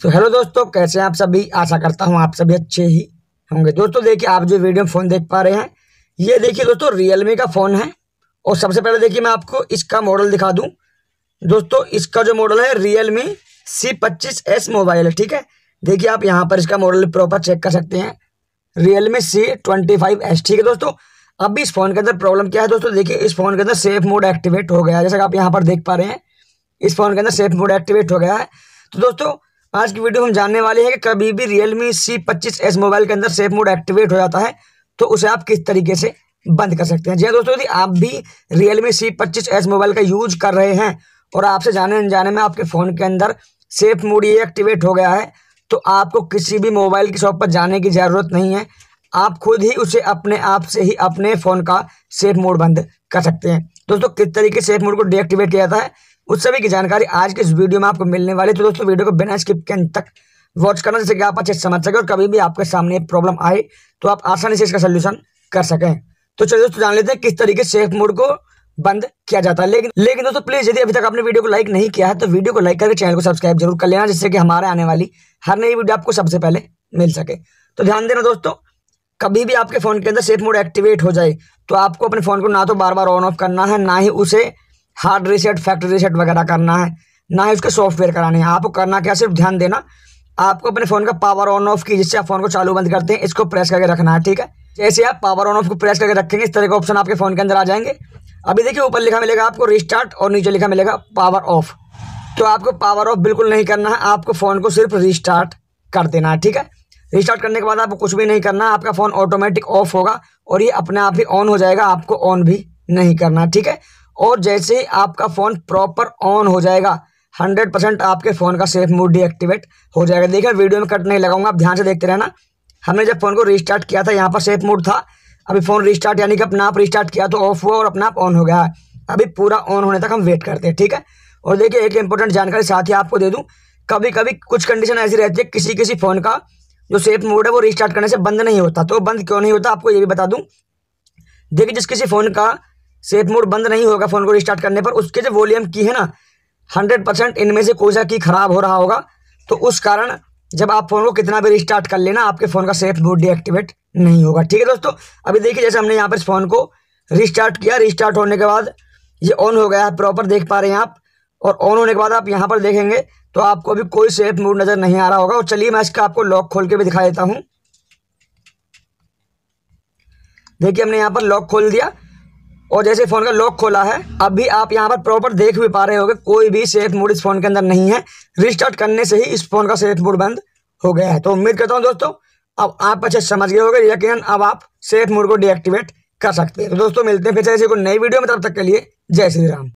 तो हेलो दोस्तों, कैसे हैं आप सभी? आशा करता हूँ आप सभी अच्छे ही होंगे। दोस्तों, देखिए, आप जो वीडियो में फ़ोन देख पा रहे हैं, ये देखिए दोस्तों रियलमी का फ़ोन है। और सबसे पहले देखिए, मैं आपको इसका मॉडल दिखा दूँ। दोस्तों, इसका जो मॉडल है रियलमी सी पच्चीस एस मोबाइल है ठीक है? देखिए, आप यहाँ पर इसका मॉडल प्रॉपर चेक कर सकते हैं। Realme C twenty five S ठीक है दोस्तों? अभी इस फ़ोन के अंदर प्रॉब्लम क्या है दोस्तों? देखिए, इस फ़ोन के अंदर सेफ़ मोड एक्टिवेट हो गया है। जैसा आप यहाँ पर देख पा रहे हैं, इस फ़ोन के अंदर सेफ़ मोड एक्टिवेट हो गया है। तो दोस्तों आज की वीडियो हम जानने वाले हैं कि कभी भी पच्चीस एस मोबाइल के अंदर सेफ़ मोड एक्टिवेट हो जाता है तो उसे आप किस तरीके से बंद कर सकते हैं? जी हाँ दोस्तों, यदि आप भी पच्चीस एस मोबाइल का यूज़ कर रहे हैं और आपसे जाने अनजाने में आपके फ़ोन के अंदर सेफ़ मोड ये एक्टिवेट हो गया है तो आपको किसी भी मोबाइल की शॉप पर जाने की ज़रूरत नहीं है। आप खुद ही उसे अपने आप से ही अपने फ़ोन का सेफ़ मोड बंद कर सकते हैं। दोस्तों, किस तरीके सेफ़ मोड को डीएक्टिवेट किया जाता है? उस सभी की जानकारी आज के इस वीडियो में आपको मिलने वाली तो दोस्तों, वीडियो को बिना स्किप के अंत तक वॉच करना जैसे कि आप अच्छे समझ सके और कभी भी आपके सामने प्रॉब्लम आए तो आप आसानी से इसका सोल्यूशन कर सकें। तो चलिए दोस्तों, जान लेते हैं किस तरीके से सेफ़ मोड को बंद किया जाता है। लेकिन लेकिन दोस्तों प्लीज़ यदि अभी तक आपने वीडियो को लाइक नहीं किया है तो वीडियो को लाइक करके चैनल को सब्सक्राइब ज़रूर कर लेना, जिससे कि हमारे आने वाली हर नई वीडियो आपको सबसे पहले मिल सके। तो ध्यान देना दोस्तों, कभी भी आपके फ़ोन के अंदर सेफ़ मोड एक्टिवेट हो जाए तो आपको अपने फ़ोन को ना तो बार बार ऑन ऑफ़ करना है, ना ही उसे हार्ड रीसेट फैक्ट्री रीसेट वगैरह करना है, ना ही उसके सॉफ्टवेयर कराने हैं। आपको करना क्या, सिर्फ़ ध्यान देना। आपको अपने फ़ोन का पावर ऑन ऑफ़ की जिससे आप फ़ोन को चालू बंद करते हैं, इसको प्रेस करके रखना है, ठीक है? जैसे आप पावर ऑन ऑफ़ को प्रेस करके रखेंगे, इस तरह के ऑप्शन आपके फ़ोन के अंदर आ जाएँगे। अभी देखिए, ऊपर लिखा मिलेगा आपको रिस्टार्ट और नीचे लिखा मिलेगा पावर ऑफ़ तो आपको पावर ऑफ़ बिल्कुल नहीं करना है, आपको फ़ोन को सिर्फ़ रिस्टार्ट कर देना है, ठीक है? रिस्टार्ट करने के बाद आपको कुछ भी नहीं करना आपका फ़ोन ऑटोमेटिक ऑफ़ होगा और ये अपने आप ही ऑन हो जाएगा, आपको ऑन भी नहीं करना ठीक है? और जैसे ही आपका फ़ोन प्रॉपर ऑन हो जाएगा हंड्रेड परसेंट आपके फ़ोन का सेफ़ मोड डीएक्टिवेट हो जाएगा। देखिए वीडियो में कट नहीं लगाऊँगा, आप ध्यान से देखते रहना। हमने जब फ़ोन को रिस्टार्ट किया था, यहाँ पर सेफ़ मोड था। अभी फ़ोन रिस्टार्ट यानी कि अपना आप रिस्टार्ट किया तो ऑफ़ हुआ और अपना आप ऑन हो गया। है अभी पूरा ऑन होने तक हम वेट करते हैं, ठीक है? और देखिए, एक इंपॉर्टेंट जानकारी साथ ही आपको दे दूँ। कभी कभी कुछ कंडीशन ऐसी रहती है किसी किसी फ़ोन का जो सेफ़ मोड है, वो रिस्टार्ट करने से बंद नहीं होता। तो बंद क्यों नहीं होता, आपको ये भी बता दूँ। देखिए, जिस किसी फ़ोन का सेफ़ मोड बंद नहीं होगा फ़ोन को रिस्टार्ट करने पर। उसके जो वॉल्यूम की है ना हंड्रेड परसेंट इनमें से कोई सा की खराब हो रहा होगा। तो उस कारण जब आप फ़ोन को कितना भी रिस्टार्ट कर लेना, आपके फ़ोन का सेफ़ मोड डीएक्टिवेट नहीं होगा। ठीक है दोस्तों? अभी देखिए, जैसे हमने यहाँ पर इस फ़ोन को रिस्टार्ट किया। रिस्टार्ट होने के बाद ये ऑन हो गया है प्रॉपर देख पा रहे हैं आप। और ऑन होने के बाद आप यहाँ पर देखेंगे तो आपको अभी कोई सेफ़ मोड नज़र नहीं आ रहा होगा। और चलिए, मैं इसका आपको लॉक खोल के भी दिखा देता हूँ। देखिए, हमने यहाँ पर लॉक खोल दिया। और जैसे फ़ोन का लॉक खोला है, अब भी आप यहाँ पर प्रॉपर देख भी पा रहे होगे, कोई भी सेफ़ मोड इस फ़ोन के अंदर नहीं है। रिस्टार्ट करने से ही इस फ़ोन का सेफ़ मोड बंद हो गया है। तो उम्मीद करता हूँ दोस्तों, अब आप अच्छे समझ गए होंगे यकीन अब आप सेफ़ मोड को डीएक्टिवेट कर सकते हैं। तो दोस्तों, मिलते हैं फिर से ऐसे कोई नई वीडियो में, तब तक के लिए जय श्री राम।